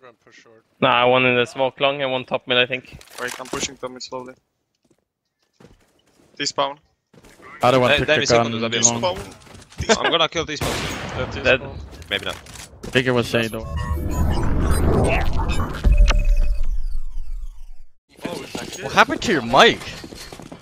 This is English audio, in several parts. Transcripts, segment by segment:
gonna go and push short. Nah, one in the smoke long and one top mid, I think. Wait, I'm pushing them mid slowly. Despawn. Other one Nej, took nej, the vi gun. det där bilden. long. Despawn. I'm gonna kill these bots. Dead. Maybe not. Bigger was Shade though. What happened to your mic?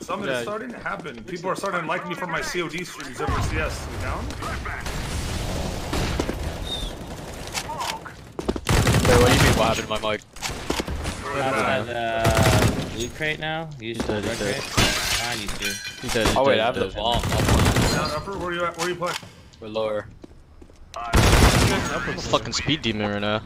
Something is starting to happen. People are starting to like me for my COD streams over CS. You down? What do you mean what happened to my mic? At, uh, loot crate now? You used to dead, red he's dead. crate? Ah, you do. He's dead, Oh wait, I have he's the dead. bomb. Down upper. Where are you at? Where are you playing? We're lower. Fucking speed demon right now.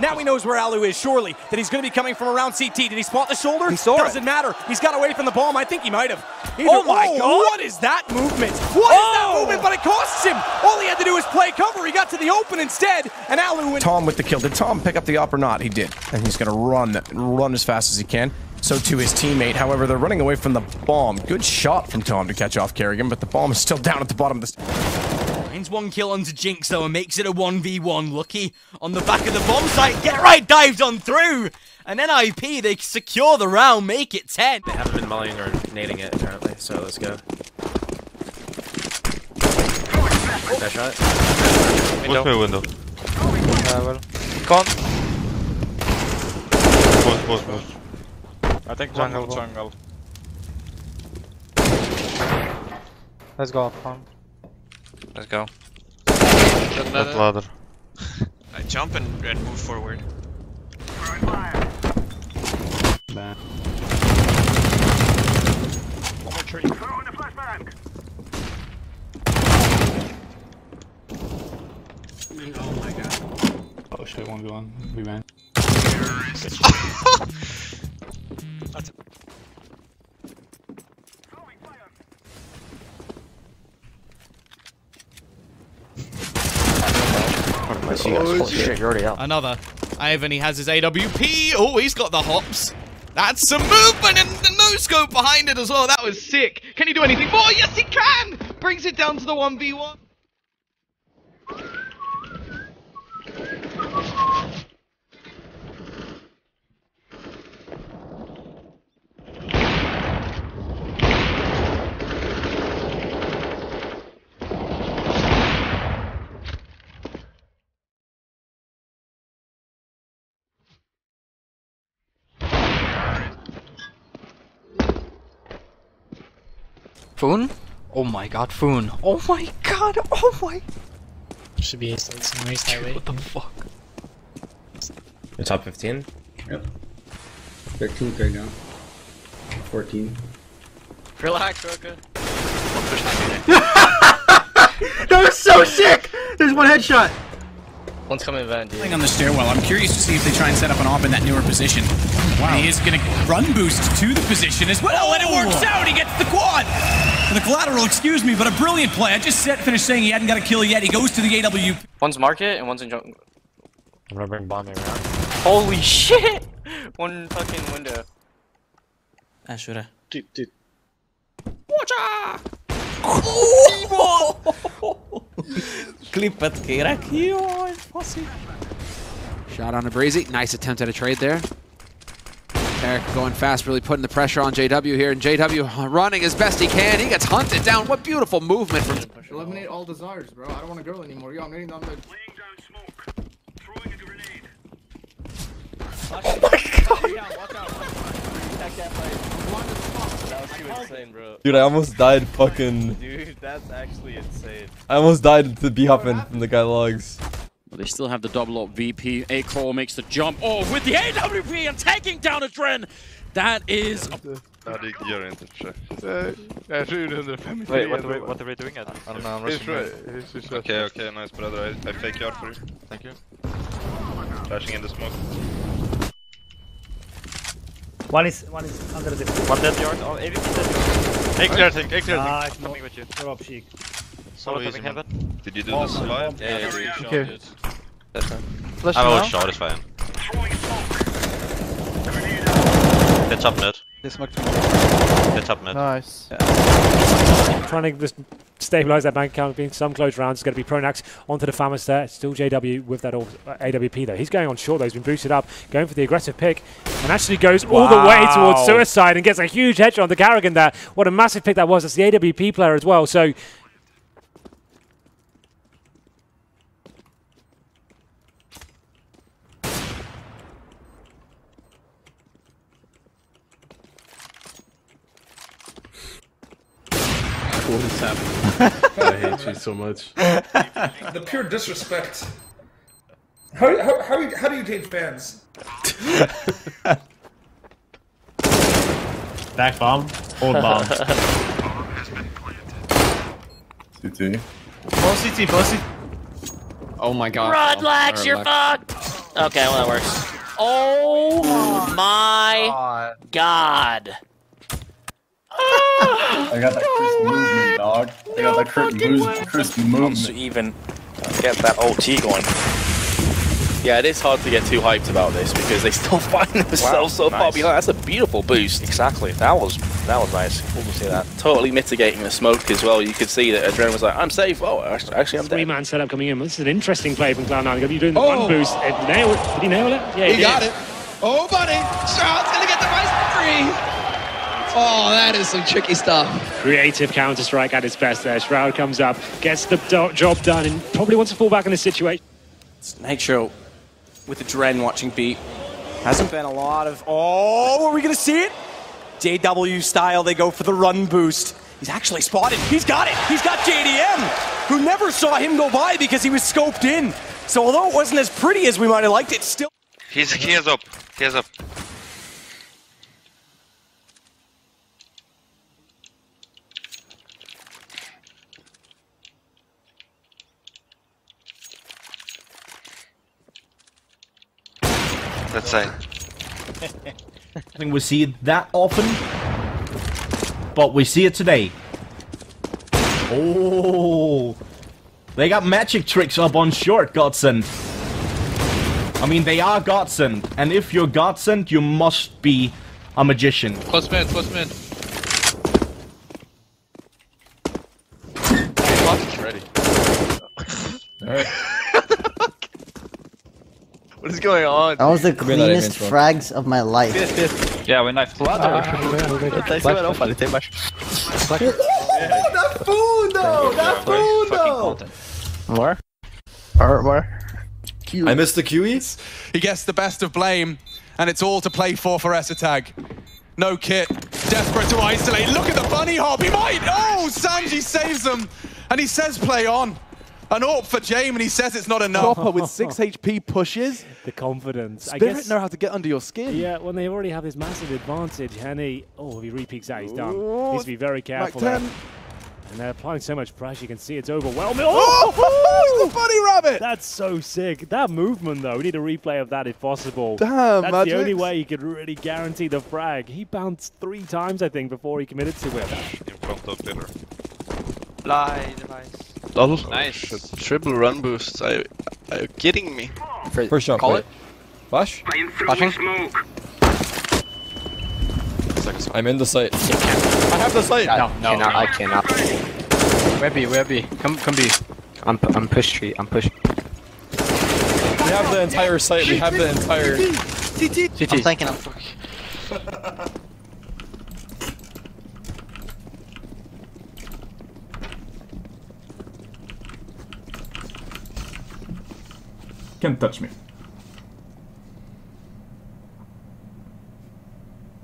Now he knows where Allu is, surely. That he's going to be coming from around CT. Did he spot the shoulder? He saw. Doesn't matter. He's got away from the bomb. I think he might have. Either- Oh my God. What is that movement? What is that oh! movement? But it costs him. All he had to do was play cover. He got to the open instead, and Allu went. Tom with the kill. Did Tom pick up the op or not? He did. And he's going to run, run as fast as he can. So to his teammate. However, they're running away from the bomb. Good shot from Tom to catch off Kerrigan, but the bomb is still down at the bottom of the... Finds one kill onto Jinx though and makes it a 1v1. Lucky on the back of the bomb site. Get right, dives on through. And NIP, they secure the round, make it 10. They haven't been mulling or nading it apparently, so let's go. That shot. Window. me window. Uh, well. Gone. Pause, pause, pause. I think jungle, jungle. Let's go up front. Let's go. That ladder. I jump and, and move forward. Oh shit! One v one. We ran. Another. Ivan, he has his AWP. Oh, he's got the hops. That's some movement and the no scope behind it as well. That was sick. Can he do anything more? Yes, he can. Brings it down to the 1v1. Foon? Oh my god, Foon. Oh my god, oh my. Should be ace lights and race highway. What the fuck? The top 15? Yep. 13th right now. 14. Relax, Roka. That was so sick! There's one headshot! One's coming van, dude. on the stairwell. I'm curious to see if they try and set up an op in that newer position. Wow. he is going to run boost to the position as well, and it works out. He gets the quad. The collateral, excuse me, but a brilliant play. I just said, finished saying he hadn't got a kill yet. He goes to the AW. One's market and one's in jungle. I'm gonna bring bombing around. Holy shit! One fucking window. Ashura. Dude, dude. Klippet kérek. Jaj, faszi. Shot on a Breezy. Nice attempt at a trade there. Eric going fast, really putting the pressure on JW here, and JW running as best he can. He gets hunted down. What beautiful movement from. Eliminate all desires, bro. I don't want a girl anymore. Yo, I'm hitting on the. Dude, I almost died fucking... Dude, that's actually insane. I almost died to be hopping from the guy logs. But they still have the double up VP. A Crawl makes the jump. Oh, with the AWP and taking down a Dren. That is. Ja, det gör inte försök. Jag tror 150. Wait, what are we, what are we doing at? I don't know, I'm He's rushing right. mid. He's Okay, okay, nice brother. I, I fake you out for you. Thank you. Flashing in the smoke. One is one is under the One dead yard. Oh, AVP dead yard. Hey, clear thing, hey, clear Ah, thing. it's Coming with you. drop cheek. Solo easy, man. heaven. Did you do oh, the survive? Yeah, yeah, yeah. Okay. That's fine. Flash I will shot, it's fine. Hit top mid. This much. Hit top mid. Nice. Trying to just stabilise that bank account. Being some close rounds, it's going to be Pronax onto the Famas there. Still JW with that all, uh, AWP though. He's going on short though. He's been boosted up, going for the aggressive pick, and actually goes all the way towards suicide and gets a huge headshot on the Carrigan there. What a massive pick that was. That's the AWP player as well. So. What is happening? I hate you so much. The pure disrespect. How, how, how, how do you date fans? Back bomb, hold bomb. CT. Both CT, both CT. Oh my god. Rod oh, Lex, Or you're Lex. fucked! Okay, well that works. Oh my god. I got that crisp movement, dog. I got that crisp, move, crisp movement. to even get that OT going. Yeah, it is hard to get too hyped about this because they still find themselves so far behind. That's a beautiful boost. Exactly. That was that was nice. Cool to see that. Totally mitigating the smoke as well. You could see that Adrenaline was like, I'm safe. Oh, actually, actually I'm dead. Three man setup coming in. This is an interesting play from Cloud9. He's doing the Oh. run boost. It nailed, did he nail it? Yeah, he did. got it. Oh, buddy. Shroud's gonna get the first three. Oh, that is some tricky stuff. Creative counter strike at its best there. Shroud comes up, gets the do- job done, and probably wants to fall back in this situation. Nitro with the Dren watching beat. Hasn't been a lot of. Oh, are we going to see it? JW style, they go for the run boost. He's actually spotted. He's got it. He's got JDM, who never saw him go by because he was scoped in. So although it wasn't as pretty as we might have liked it, still. He's he has up. He has up. Let's say. I think we see it that often, but we see it today. Oh, they got magic tricks up on short, Godsend. I mean, they are Godsend, and if you're Godsend, you must be a magician. Close mid, close mid. ready. Alright. What is going on? That was the Could that cleanest frags of my life. Yeah, we knifed. that food though! That food though! Where? Where? Where? I missed the QE. He gets the best of blame, and it's all to play for for Esatag. No kit, desperate to isolate. Look at the bunny hop. He might. Oh, Sanji saves him, and he says play on. An AWP for Jame, and he says it's not enough. Chopper with 6 HP pushes. The confidence. I Spirit guess- know how to get under your skin. Yeah, when they already have this massive advantage, Henny. Oh, if he repeats out, he's done. Oh, Needs to be very careful Mike there. And they're applying so much pressure, you can see it's overwhelming. Oh, Oh, the bunny rabbit! That's so sick. That movement, though, we need a replay of that if possible. Damn, That's the only way you could really guarantee the frag. He bounced three times, I think, before he committed to it. In front of pillar. Lie device. Double. Oh, nice. Triple run boosts. Are, are you kidding me? First jump. Call right. Flash. Flashing. I'm in the site. I have the site. No, no, cannot, I cannot. Where be? Where be? Come, come be. I'm, I'm push tree. I'm push. We have the entire site. We have the entire. CT. I'm thinking. I'm Can't touch me.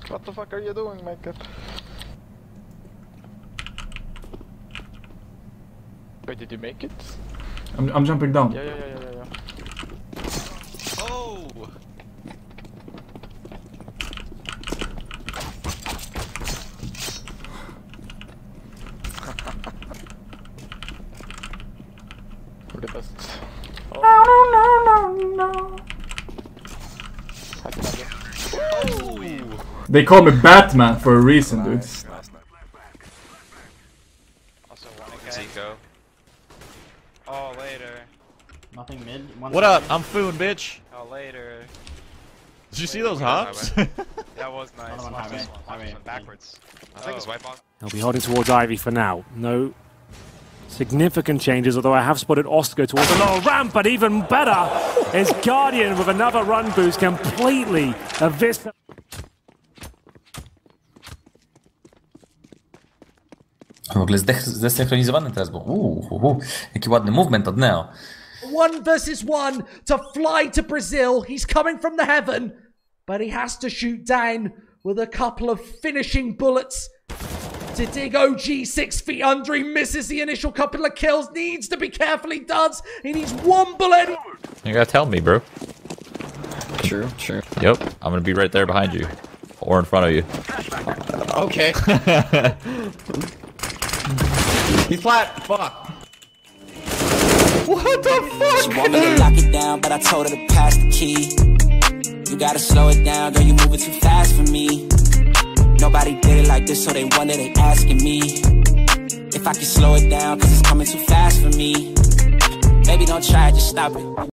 What the fuck are you doing, Makeup? Wait, did you make it? I'm, I'm jumping down. Yeah, yeah, yeah, yeah. Oh! We're the best. No, no, no, no, no. They call me Batman for a reason, dude. Zico. Oh, later. Nothing mid. What up? I'm food, bitch. Oh, later. Did you see those hops? That was nice. one, Watch highway, this one. highway. Backwards. I think it's wipe on. He'll be holding towards Ivy for now. No significant changes, although I have spotted Oscar towards the lower ramp, but even better is Guardian with another run boost completely eviscerated. W ogóle zdech- zdesynchronizowany teraz, bo uuu, uu, uu, jaki ładny movement od Neo. One versus one to fly to Brazil. He's coming from the heaven, but he has to shoot down with a couple of finishing bullets to dig OG six feet under. He misses the initial couple of kills. Needs to be careful. He does. He needs one bullet. You gotta tell me, bro. True, true. Yep, I'm gonna be right there behind you. Or in front of you. Okay. He's flat. Fuck. What the fuck? She want me to lock it down, but I told her to pass the key. You gotta slow it down, girl, you moving too fast for me. Nobody did it like this, so they wonder, they asking me. If I can slow it down, cause it's coming too fast for me. Baby, don't try it, just stop it.